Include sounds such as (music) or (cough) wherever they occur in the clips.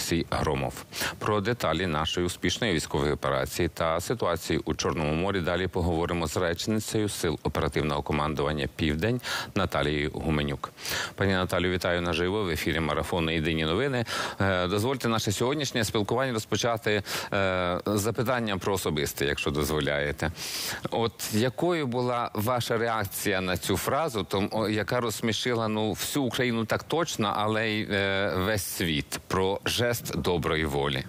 Олексій Громов. Про деталі нашої успішної військової операції та ситуації у Чорному морі далі поговоримо з речницею сил оперативного командування Південь Наталією Гуменюк. Пані Наталію, вітаю наживо в ефірі марафону Єдині новини. Е, Дозвольте наше сьогоднішнє спілкування розпочати е, з запитання про особисте, якщо дозволяєте. От якою була ваша реакція на цю фразу, тому яка розсмішила ну всю Україну так точно, але й е, весь світ про жест доброї волі?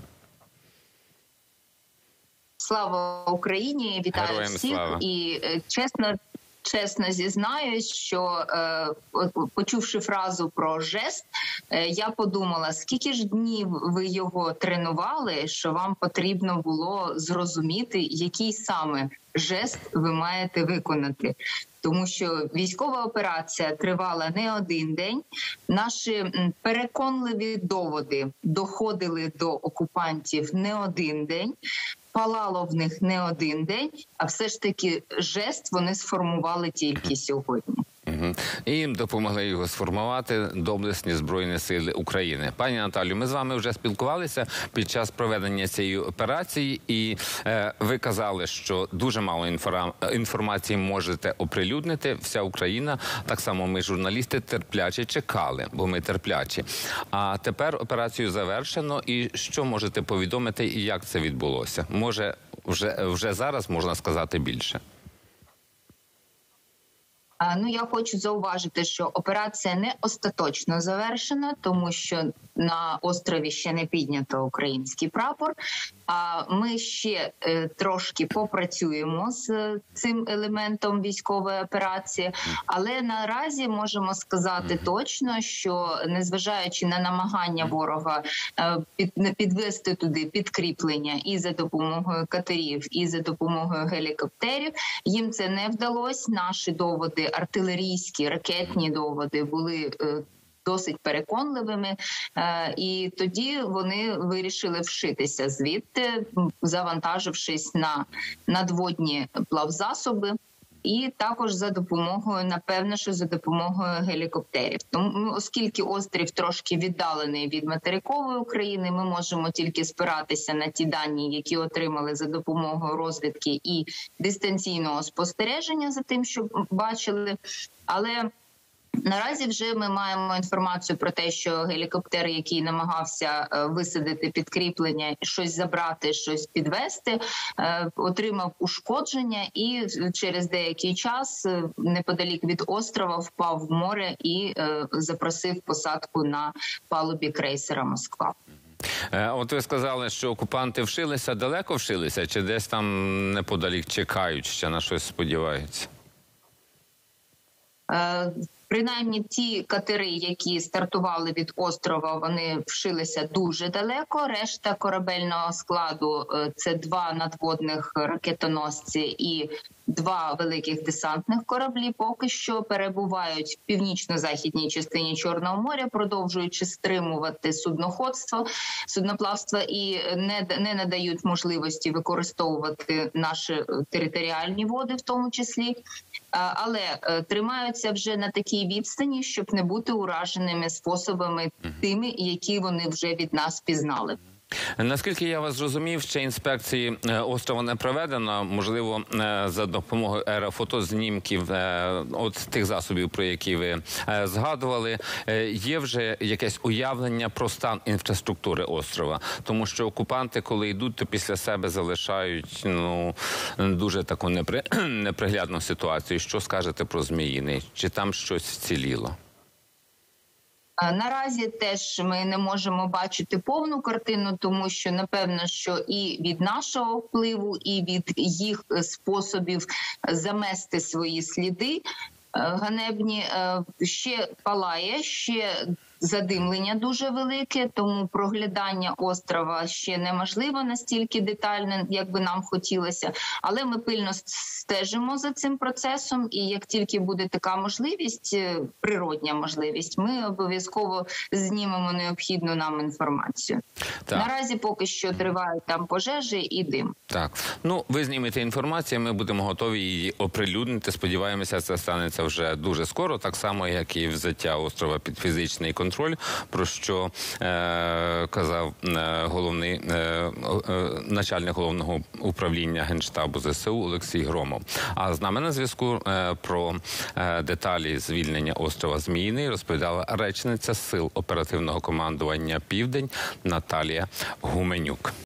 Слава Україні! Вітаю Героям всіх слава. і е, чесно. Чесно зізнаюсь, що е, почувши фразу про жест, е, я подумала, скільки ж днів ви його тренували, що вам потрібно було зрозуміти, який саме жест ви маєте виконати. Тому що військова операція тривала не один день. Наші переконливі доводи доходили до окупантів не один день. Палало в них не один день, а все ж таки жест вони сформували тільки сьогодні. Угу. І допомогли його сформувати доблесні збройні сили України. Пані Наталю, ми з вами вже спілкувалися під час проведення цієї операції, і е, ви казали, що дуже мало інформації можете оприлюднити. Вся Україна, так само ми, журналісти, терпляче чекали, бо ми терплячі. А тепер операцію завершено. І що можете повідомити, і як це відбулося? Може, вже, вже зараз можна сказати більше. Ну, я хочу зауважити, що операція не остаточно завершена, тому що на острові ще не піднято український прапор. А ми ще е, трошки попрацюємо з е, цим елементом військової операції, але наразі можемо сказати точно, що незважаючи на намагання ворога е, під, підвести туди підкріплення і за допомогою катерів, і за допомогою гелікоптерів, їм це не вдалося. Наші доводи, артилерійські ракетні доводи були. е, Досить переконливими, Е, і тоді вони вирішили вшитися звідти, завантажившись на надводні плавзасоби. І також за допомогою, напевно, що за допомогою гелікоптерів. Тому, ну, оскільки острів трошки віддалений від материкової України, ми можемо тільки спиратися на ті дані, які отримали за допомогою розвідки і дистанційного спостереження за тим, що бачили. Але Наразі вже ми маємо інформацію про те, що гелікоптер, який намагався е, висадити підкріплення, щось забрати, щось підвести, е, отримав ушкодження, і через деякий час е, неподалік від острова впав в море і запросив посадку на палубі крейсера Москва. От ви сказали, що окупанти вшилися, далеко вшилися, чи десь там неподалік чекають, ще на щось сподіваються? Е, Принаймні, ті катери, які стартували від острова, вони вшилися дуже далеко. Решта корабельного складу е, це два надводних ракетоносці і два великих десантних кораблі. Поки що перебувають в північно-західній частині Чорного моря, продовжуючи стримувати судноходство, судноплавство і не, не надають можливості використовувати наші е, територіальні води, в тому числі. Але е, тримаються вже на такій відстані, щоб не бути ураженими способами тими, які вони вже від нас пізнали. Наскільки я вас зрозумів, ще інспекції е, острова не проведено. Можливо, е, за допомогою аерофотознімків е, от тих засобів, про які ви згадували, є вже якесь уявлення про стан інфраструктури острова, тому що окупанти, коли йдуть, то після себе залишають ну дуже таку непри... (clears throat) неприглядну ситуацію. Що скажете про Зміїний? Чи там щось вціліло? Наразі теж ми не можемо бачити повну картину, тому що напевно, що і від нашого впливу, і від їх е, способів замести свої сліди е, ганебні. Е, ще палає, ще задимлення дуже велике, тому проглядання острова ще неможливо настільки детальне, як би нам хотілося. Але ми пильно стежимо за цим процесом, і як тільки буде така можливість, е, природня можливість, ми обов'язково знімемо необхідну нам інформацію. Так. Наразі поки що тривають там пожежі і дим. Так, ну ви знімете інформацію. Ми будемо готові її оприлюднити. Сподіваємося, це станеться вже дуже скоро, так само як і взяття острова під фізичний контроль. Контроль, про що е, казав е, головний е, е, начальник головного управління генштабу ЗСУ Олексій Громов. А з нами на зв'язку е, про е, деталі звільнення острова Зміїний розповідала речниця сил оперативного командування Південь Наталія Гуменюк.